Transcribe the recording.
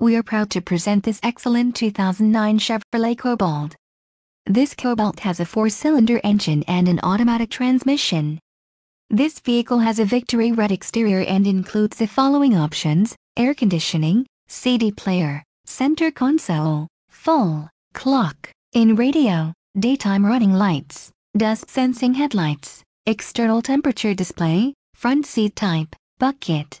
we are proud to present this excellent 2009 Chevrolet Cobalt. This Cobalt has a four-cylinder engine and an automatic transmission. This vehicle has a Victory Red exterior and includes the following options, air conditioning, CD player, center console, full, clock, in radio, daytime running lights, dusk sensing headlights, external temperature display, front seat type, bucket.